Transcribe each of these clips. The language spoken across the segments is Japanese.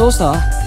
どうした？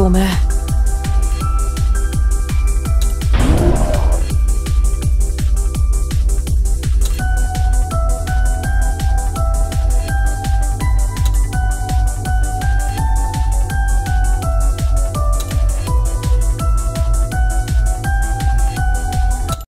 ごめん。